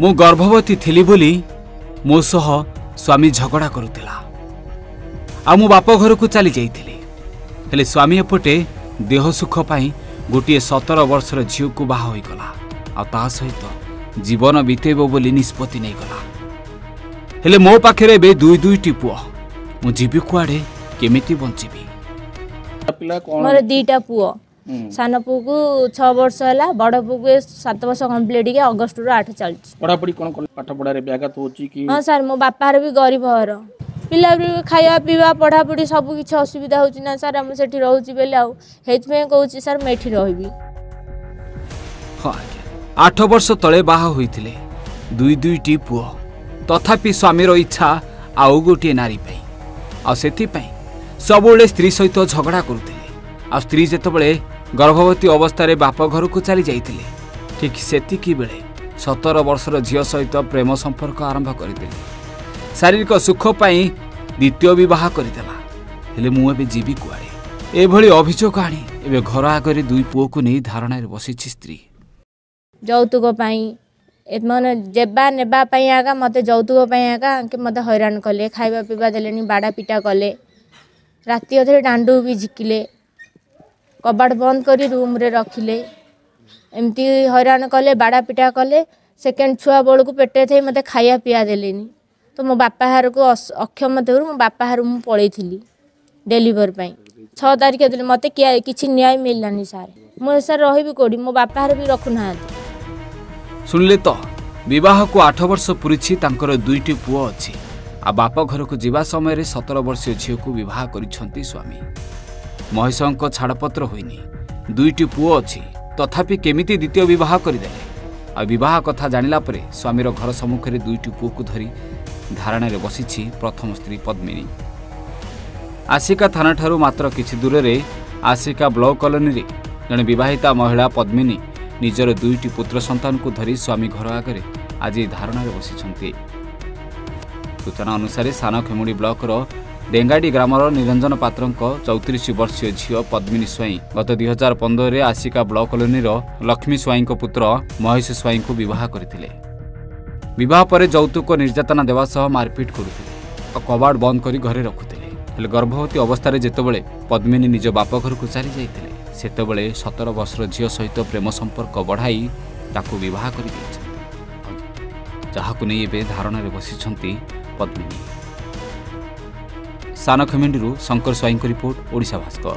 ମୁଁ ଗର୍ଭବତୀ ଥିଲି ବୋଲି ମୋ ସହ ସ୍ୱାମୀ ଝଗଡ଼ା କରୁଥିଲା। ଆଉ ମୁଁ ବାପ ଘରକୁ ଚାଲି ଯାଇଥିଲି। ହେଲେ ସ୍ୱାମୀ ଏପଟେ ଦେହ ସୁଖ ପାଇଁ ଗୋଟିଏ ସତର ବର୍ଷର ଝିଅକୁ ବାହା ହୋଇଗଲା। ଆଉ ତା ସହିତ ଜୀବନ ବିତେଇବ ବୋଲି ନିଷ୍ପତ୍ତି ନେଇଗଲା। ହେଲେ ମୋ ପାଖରେ ଏବେ ଦୁଇ ଦୁଇଟି ପୁଅ। ମୁଁ ଯିବି କୁଆଡ଼େ କେମିତି ବଞ୍ଚିବି? ପିଲା କଣ? ମୋର ଦିଟା ପୁଅ। ସାନ ପୁଅକୁ ଛଅ ବର୍ଷ ହେଲା ବଡ଼ ପୁଅକୁ ଏ ସାତ ବର୍ଷ କମ୍ପ୍ଲିଟ୍ ହେଇକି ଅଗଷ୍ଟରୁ ଆଠ ଚାଲିଛି। ପଢାପଢି କଣ କଲେ? ପାଠ ପଢାରେ ବ୍ୟାଘାତ ହଉଛି କି? ହଁ ସାର୍ ମୋ ବାପାର ବି ଗରିବ ଘର। ପିଲା ବି ଖାଇବା ପିଇବା ପଢ଼ାପଢ଼ି ସବୁ କିଛି ଅସୁବିଧା ହେଉଛି ନା ସାର୍ ମୁଁ ସେଠି ରହୁଛି ବୋଲି ଆଉ। ସେଇଥିପାଇଁ କହୁଛି ସାର୍ ମୁଁ ଏଠି ରହିବି। ହଁ ଆଜ୍ଞା। ଆଠ ବର୍ଷ ତଳେ ବାହା ହୋଇଥିଲେ ଦୁଇ ଦୁଇଟି ପୁଅ। ତଥାପି ସ୍ୱାମୀର ଇଚ୍ଛା ଆଉ ଗୋଟିଏ ନାରୀ ପାଇଁ। ଆଉ ସେଥିପାଇଁ ସବୁବେଳେ ସ୍ତ୍ରୀ ସହିତ ଝଗଡ଼ା କରୁଥିଲେ। ଆଉ ସ୍ତ୍ରୀ ଯେତେବେଳେ ଗର୍ଭବତୀ ଅବସ୍ଥାରେ ବାପ ଘରକୁ ଚାଲି ଯାଇଥିଲେ। ଠିକ୍ ସେତିକି ବେଳେ ସତର ବର୍ଷର ଝିଅ ସହିତ ପ୍ରେମ ସମ୍ପର୍କ ଆରମ୍ଭ କରିଦେଲେ। ଶାରୀରିକ ସୁଖ ପାଇଁ ଦ୍ୱିତୀୟ ବିବାହ କରିଦେଲା। ହେଲେ ମୁଁ ଏବେ ଯିବି କୁଆଡ଼େ? ଏଭଳି ଅଭିଯୋଗ ଆଣି ଏବେ ଘର ଆଗରେ ଦୁଇ ପୁଅକୁ ନେଇ ଧାରଣାରେ ବସିଛି ସ୍ତ୍ରୀ। ଯୌତୁକ ପାଇଁ ଏମାନେ ଯେବା ନେବା ପାଇଁ ଆକା ମୋତେ ଯୌତୁକ ପାଇଁ ଆକା ଆଙ୍କେ ମୋତେ ହଇରାଣ କଲେ ଖାଇବା ପିଇବା ଦେଲେନି ବାଡ଼ା ପିଟା କଲେ। ରାତି ଅଧରେ ଦାଣ୍ଡୁ ବି ଝିକିଲେ। କବାଟ ବନ୍ଦ କରି ରୁମ୍ରେ ରଖିଲେ। ଏମିତି ହଇରାଣ କଲେ ବାଡ଼ା ପିଟା କଲେ। ସେକେଣ୍ଡ ଛୁଆ ବେଳକୁ ପେଟରେ ଥାଇ ମୋତେ ଖାଇବା ପିଇବା ଦେଲେନି। ତ ମୋ ବାପା ହାରକୁ ଅସ- ଅକ୍ଷମ ଦେଉରୁ ମୋ ବାପା ହାରୁ ମୁଁ ପଳେଇଥିଲି ଡେଲିଭରି ପାଇଁ। ଛଅ ତାରିଖ ଦିନ ମୋତେ କିଆ- କିଛି ନ୍ୟାୟ ମିଳିଲାନି ସାର୍। ମୁଁ ସାର୍ ରହିବି କେଉଁଠି? ମୋ ବାପା ହାର ବି ରଖୁନାହାନ୍ତି। ଶୁଣିଲେ ତ ବିବାହକୁ ଆଠ ବର୍ଷ ପୁରିଛି ତାଙ୍କର ଦୁଇଟି ପୁଅ ଅଛି। ଆଉ ବାପ ଘରକୁ ଯିବା ସମୟରେ ସତର ବର୍ଷୀୟ ଝିଅକୁ ବିବାହ କରିଛନ୍ତି ସ୍ୱାମୀ। ମହେଶଙ୍କ ଛାଡ଼ପତ୍ର ହୋଇନି। ଦୁଇଟି ପୁଅ ଅଛି ତଥାପି କେମିତି ଦ୍ୱିତୀୟ ବିବାହ କରିଦେଲେ? ଆଉ ବିବାହ କଥା ଜାଣିଲା ପରେ ସ୍ୱାମୀର ଘର ସମ୍ମୁଖରେ ଦୁଇଟି ପୁଅକୁ ଧରି ଧାରଣାରେ ବସିଛି ପ୍ରଥମ ସ୍ତ୍ରୀ ପଦ୍ମିନୀ। ଆସିକା ଥାନାଠାରୁ ମାତ୍ର କିଛି ଦୂରରେ ଆସିକା ବ୍ଲକ କଲୋନୀରେ ଜଣେ ବିବାହିତା ମହିଳା ପଦ୍ମିନୀ ନିଜର ଦୁଇଟି ପୁତ୍ର ସନ୍ତାନକୁ ଧରି ସ୍ୱାମୀ ଘର ଆଗରେ ଆଜି ଧାରଣାରେ ବସିଛନ୍ତି। ସୂଚନା ଅନୁସାରେ ସାନ ଖେମୁଡ଼ି ବ୍ଲକର ଡେଙ୍ଗାଡ଼ି ଗ୍ରାମର ନିରଞ୍ଜନ ପାତ୍ରଙ୍କ ଚଉତିରିଶ ବର୍ଷୀୟ ଝିଅ ପଦ୍ମିନୀ ସ୍ୱାଇଁ ଗତ ଦୁଇ ହଜାର ପନ୍ଦରରେ ଆସିକା ବ୍ଲକ କଲୋନୀର ଲକ୍ଷ୍ମୀ ସ୍ୱାଇଁଙ୍କ ପୁତ୍ର ମହେଶ ସ୍ୱାଇଁଙ୍କୁ ବିବାହ କରିଥିଲେ। ବିବାହ ପରେ ଯୌତୁକ ନିର୍ଯାତନା ଦେବା ସହ ମାରପିଟ୍ କରୁଥିଲେ ଆଉ କବାଟ ବନ୍ଦ କରି ଘରେ ରଖୁଥିଲେ। ହେଲେ ଗର୍ଭବତୀ ଅବସ୍ଥାରେ ଯେତେବେଳେ ପଦ୍ମିନୀ ନିଜ ବାପ ଘରକୁ ଚାଲି ଯାଇଥିଲେ ସେତେବେଳେ ସତର ବର୍ଷର ଝିଅ ସହିତ ପ୍ରେମ ସମ୍ପର୍କ ବଢ଼ାଇ ତାକୁ ବିବାହ କରିଦେଇଛନ୍ତି ଆଉ ଯାହାକୁ ନେଇ ଏବେ ଧାରଣାରେ ବସିଛନ୍ତି ପଦ୍ମିନୀ। ସାନ ଖମିଣ୍ଡିରୁ ଶଙ୍କର ସ୍ୱାଇଁଙ୍କ ରିପୋର୍ଟ ଓଡ଼ିଶା ଭାସ୍କର।